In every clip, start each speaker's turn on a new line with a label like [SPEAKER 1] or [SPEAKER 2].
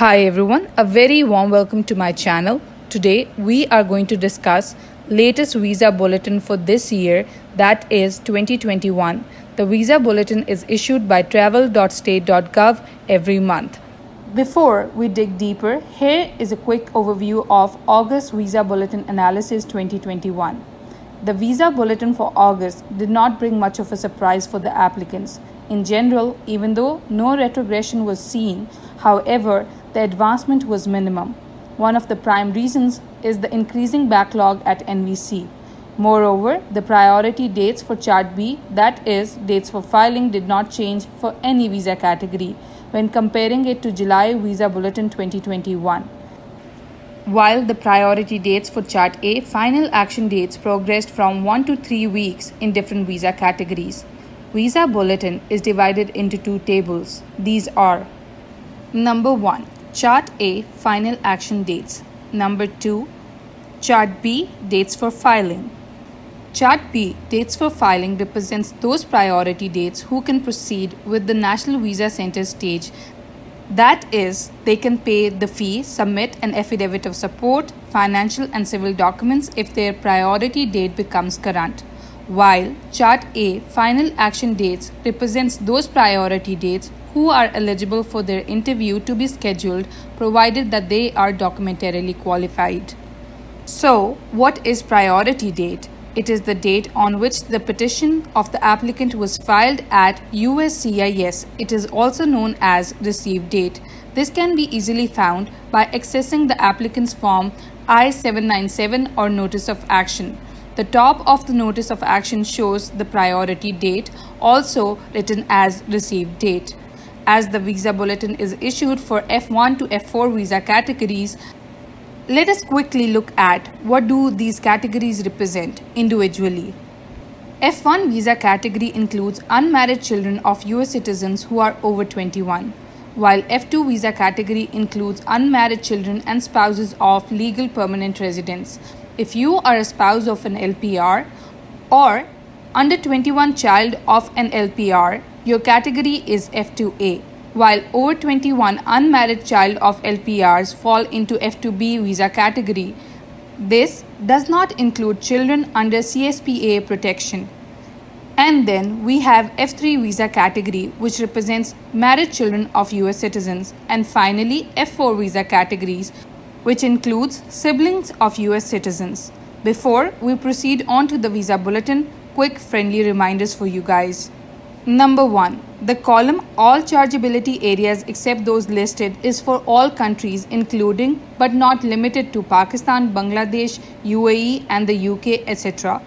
[SPEAKER 1] Hi everyone, a very warm welcome to my channel. Today we are going to discuss latest visa bulletin for this year that is 2021. The visa bulletin is issued by travel.state.gov every month. Before we dig deeper, here is a quick overview of August Visa Bulletin Analysis 2021. The visa bulletin for August did not bring much of a surprise for the applicants. In general, even though no retrogression was seen, however, the advancement was minimum. One of the prime reasons is the increasing backlog at NVC. Moreover, the priority dates for Chart B, that is, dates for filing, did not change for any visa category when comparing it to July Visa Bulletin 2021. While the priority dates for Chart A, final action dates progressed from 1 to 3 weeks in different visa categories. Visa Bulletin is divided into two tables. These are Number 1 Chart A Final Action Dates. Number 2 Chart B Dates for Filing. Chart B Dates for Filing represents those priority dates who can proceed with the National Visa Center stage. That is, they can pay the fee, submit an affidavit of support, financial and civil documents if their priority date becomes current while Chart A final action dates represents those priority dates who are eligible for their interview to be scheduled provided that they are documentarily qualified. So, what is priority date? It is the date on which the petition of the applicant was filed at USCIS. It is also known as receive date. This can be easily found by accessing the applicant's form I-797 or notice of action. The top of the notice of action shows the priority date, also written as received date. As the visa bulletin is issued for F1 to F4 visa categories, let us quickly look at what do these categories represent individually. F1 visa category includes unmarried children of US citizens who are over 21, while F2 visa category includes unmarried children and spouses of legal permanent residents if you are a spouse of an LPR or under 21 child of an LPR, your category is F2A, while over 21 unmarried child of LPRs fall into F2B visa category. This does not include children under CSPA protection. And then we have F3 visa category, which represents married children of US citizens. And finally, F4 visa categories, which includes siblings of US citizens. Before we proceed on to the visa bulletin, quick friendly reminders for you guys. Number 1. The column All chargeability areas except those listed is for all countries including but not limited to Pakistan, Bangladesh, UAE and the UK etc.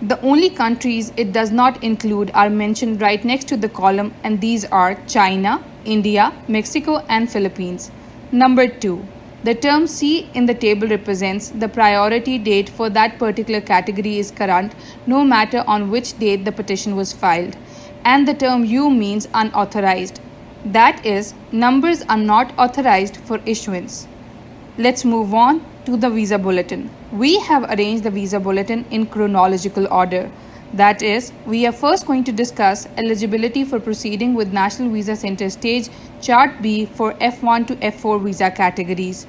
[SPEAKER 1] The only countries it does not include are mentioned right next to the column and these are China, India, Mexico and Philippines. Number 2. The term C in the table represents the priority date for that particular category is current no matter on which date the petition was filed. And the term U means unauthorized. That is, numbers are not authorized for issuance. Let's move on to the visa bulletin. We have arranged the visa bulletin in chronological order. That is, we are first going to discuss eligibility for proceeding with National Visa Center Stage Chart B for F1 to F4 visa categories.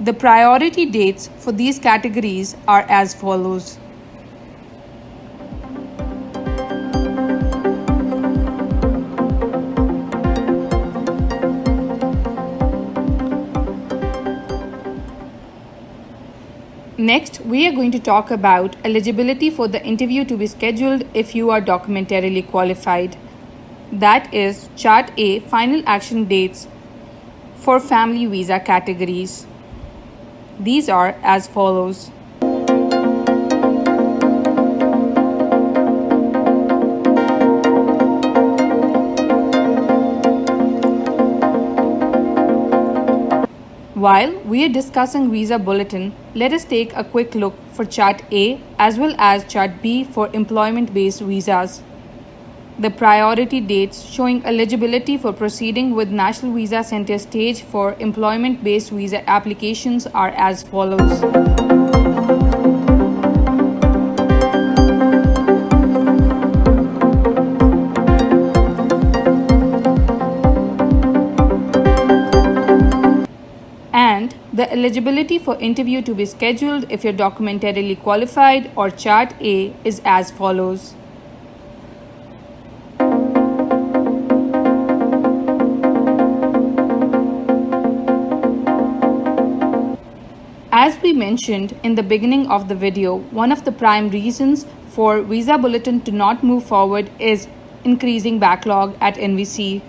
[SPEAKER 1] The priority dates for these categories are as follows. Next, we are going to talk about eligibility for the interview to be scheduled if you are documentarily qualified. That is Chart A final action dates for family visa categories. These are as follows. While we are discussing visa bulletin, let us take a quick look for chart A as well as chart B for employment based visas. The priority dates showing eligibility for proceeding with National Visa Center stage for employment based visa applications are as follows. Eligibility for interview to be scheduled if you're documentarily qualified or Chart A is as follows. As we mentioned in the beginning of the video, one of the prime reasons for Visa Bulletin to not move forward is increasing backlog at NVC.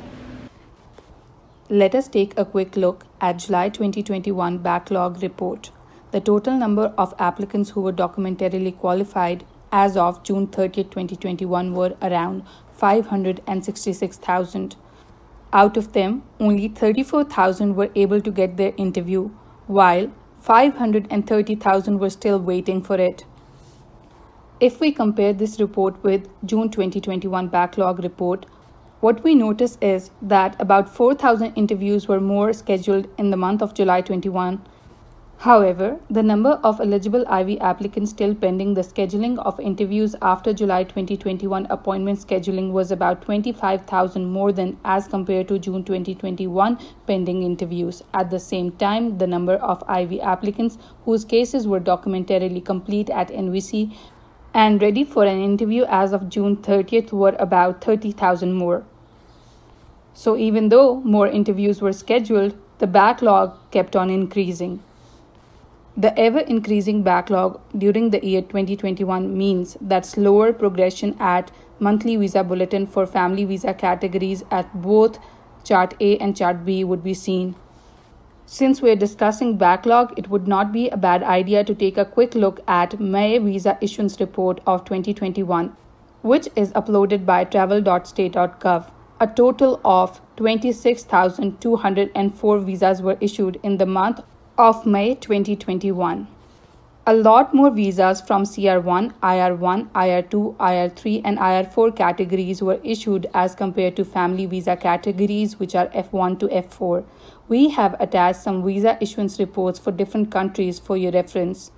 [SPEAKER 1] Let us take a quick look at July 2021 backlog report. The total number of applicants who were documentarily qualified as of June 30, 2021 were around 566,000. Out of them, only 34,000 were able to get their interview, while 530,000 were still waiting for it. If we compare this report with June 2021 backlog report, what we notice is that about 4,000 interviews were more scheduled in the month of July 21 However, the number of eligible IV applicants still pending the scheduling of interviews after July 2021 appointment scheduling was about 25,000 more than as compared to June 2021 pending interviews. At the same time, the number of IV applicants whose cases were documentarily complete at NVC and ready for an interview as of June 30th were about 30,000 more. So, even though more interviews were scheduled, the backlog kept on increasing. The ever increasing backlog during the year 2021 means that slower progression at monthly visa bulletin for family visa categories at both chart A and chart B would be seen. Since we're discussing backlog, it would not be a bad idea to take a quick look at May Visa Issuance Report of 2021, which is uploaded by travel.state.gov. A total of 26,204 visas were issued in the month of May 2021. A lot more visas from CR1, IR1, IR2, IR3, and IR4 categories were issued as compared to family visa categories, which are F1 to F4. We have attached some visa issuance reports for different countries for your reference.